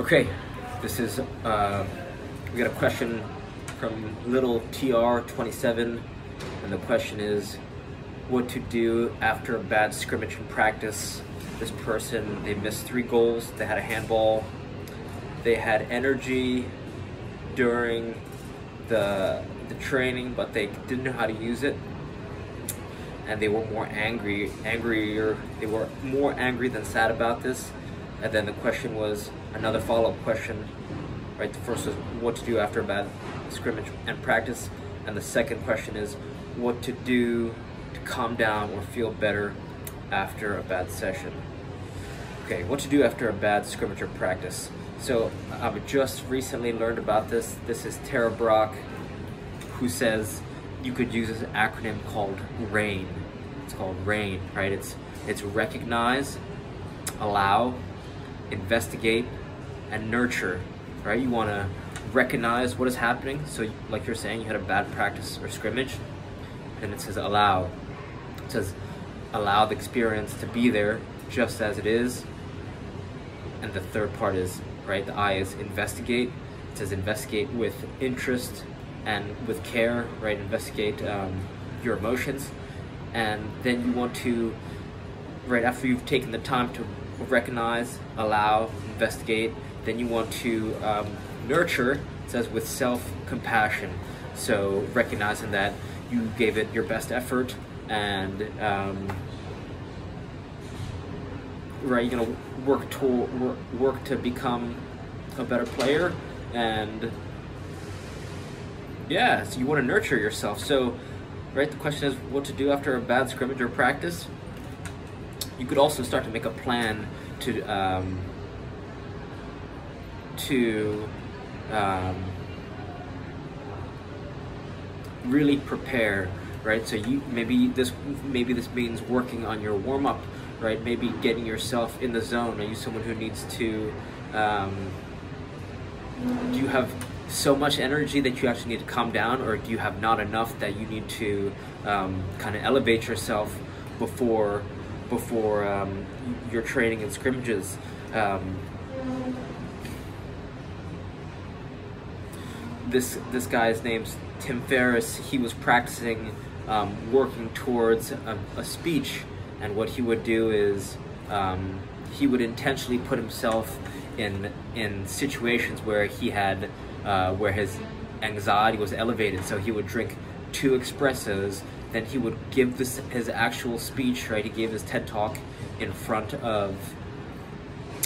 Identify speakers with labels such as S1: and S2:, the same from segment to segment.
S1: Okay, this is, uh, we got a question from little TR27, and the question is what to do after a bad scrimmage in practice. This person, they missed three goals, they had a handball, they had energy during the, the training, but they didn't know how to use it. And they were more angry, angrier, they were more angry than sad about this. And then the question was another follow-up question, right? The first was what to do after a bad scrimmage and practice. And the second question is what to do to calm down or feel better after a bad session. Okay, what to do after a bad scrimmage or practice. So I've just recently learned about this. This is Tara Brach, who says you could use this acronym called RAIN. It's called RAIN, right? It's it's recognize, allow, investigate, and nurture, right? You want to recognize what is happening. So like you're saying, you had a bad practice or scrimmage, and it says allow. It says allow the experience to be there just as it is. And the third part is right? The I is investigate. It says investigate with interest and with care, right? Investigate um, your emotions. And then you want to, right after you've taken the time to recognize, allow, investigate, then you want to um, nurture, it says with self-compassion. So recognizing that you gave it your best effort and um, right you're gonna work to work, work to become a better player and yeah so you want to nurture yourself so right the question is what to do after a bad scrimmage or practice you could also start to make a plan to um, to um, really prepare right so you maybe this maybe this means working on your warm-up right? Maybe getting yourself in the zone. Are you someone who needs to, um, do you have so much energy that you actually need to calm down or do you have not enough that you need to um, kind of elevate yourself before before um, your training and scrimmages? Um, this this guy's name's Tim Ferriss. He was practicing um, working towards a, a speech and what he would do is um, he would intentionally put himself in in situations where he had uh, where his anxiety was elevated. So he would drink two espressos, then he would give this his actual speech. Right, he gave his TED talk in front of.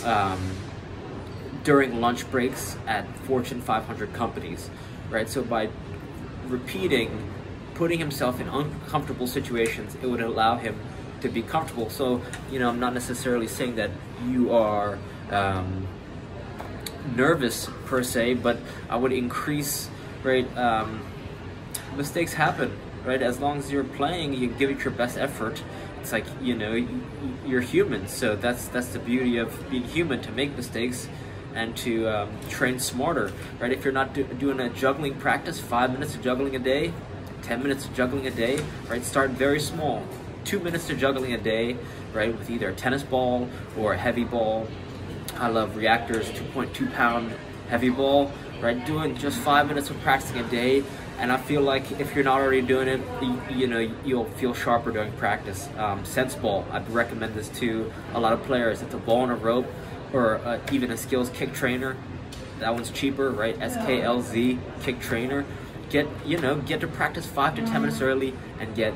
S1: Um, during lunch breaks at Fortune 500 companies, right? So by repeating, putting himself in uncomfortable situations, it would allow him to be comfortable. So, you know, I'm not necessarily saying that you are um, nervous per se, but I would increase, right? Um, mistakes happen, right? As long as you're playing, you give it your best effort. It's like you know, you're human, so that's that's the beauty of being human to make mistakes and to um, train smarter, right? If you're not do doing a juggling practice, five minutes of juggling a day, 10 minutes of juggling a day, right? Start very small two minutes of juggling a day, right, with either a tennis ball or a heavy ball. I love Reactor's 2.2 pound heavy ball, right, doing just five minutes of practicing a day. And I feel like if you're not already doing it, you, you know, you'll feel sharper during practice. Um, Sense Ball, I'd recommend this to a lot of players. It's a ball on a rope or uh, even a SKLZ kick trainer. That one's cheaper, right? SKLZ kick trainer. Get, you know, get to practice five to 10 minutes early and get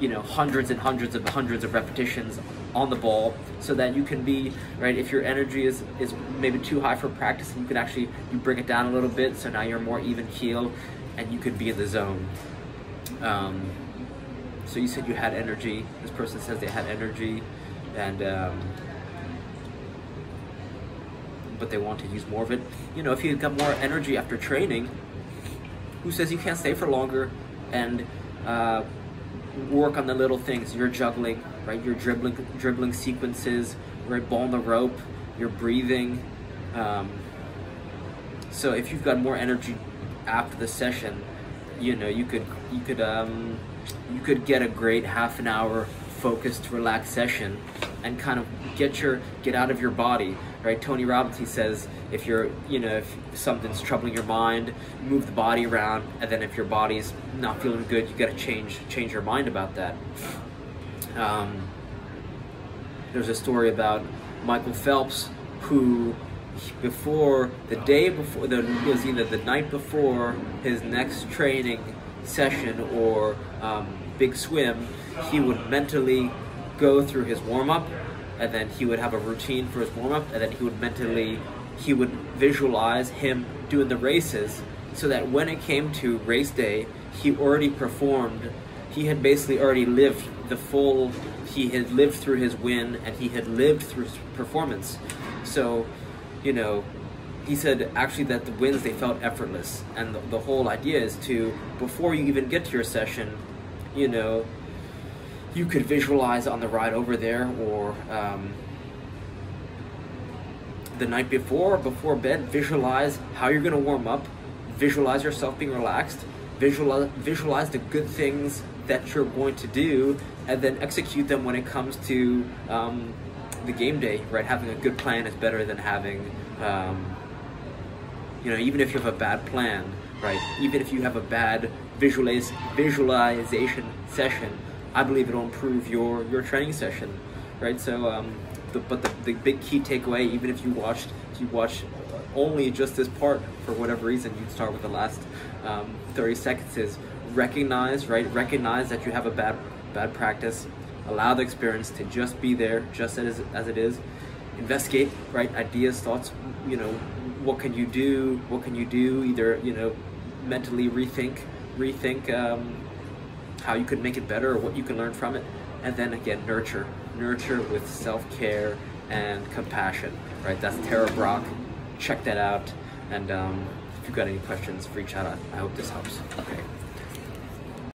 S1: you know hundreds and hundreds of hundreds of repetitions on the ball so that you can be right if your energy is is maybe too high for practice and you can actually you bring it down a little bit so now you're more even keel and you can be in the zone um, so you said you had energy this person says they had energy and um, but they want to use more of it you know if you've got more energy after training who says you can't stay for longer and uh, work on the little things. You're juggling, right? You're dribbling, dribbling sequences, right? Ball on the rope. You're breathing. Um, so if you've got more energy after the session, you know you could you could um, you could get a great half an hour focused, relaxed session, and kind of get your get out of your body, right? Tony Robbins, he says, if you're, you know, if something's troubling your mind, move the body around, and then if your body's not feeling good, you got to change change your mind about that. Um, there's a story about Michael Phelps who before the day before the it was either the night before his next training session or um, big swim he would mentally go through his warm-up and then he would have a routine for his warm-up and then he would mentally he would visualize him doing the races so that when it came to race day he already performed he had basically already lived the full he had lived through his win and he had lived through his performance. So you know he said actually that the wins they felt effortless. And the, the whole idea is to before you even get to your session you know you could visualize on the ride over there or um, the night before before bed visualize how you're going to warm up visualize yourself being relaxed visualize visualize the good things that you're going to do and then execute them when it comes to um, the game day right having a good plan is better than having um, you know even if you have a bad plan right even if you have a bad visualize, visualization session I believe it'll improve your your training session, right? So, um, the, but the, the big key takeaway, even if you watched if you watch only just this part for whatever reason, you'd start with the last um, 30 seconds is recognize, right? Recognize that you have a bad bad practice. Allow the experience to just be there, just as as it is. Investigate, right? Ideas, thoughts. You know, what can you do? What can you do? Either you know, mentally rethink, rethink. Um, how you could make it better or what you can learn from it. And then again, nurture. Nurture with self-care and compassion, right? That's Tara Brach. Check that out. And um, if you've got any questions, reach out. I hope this helps. Okay.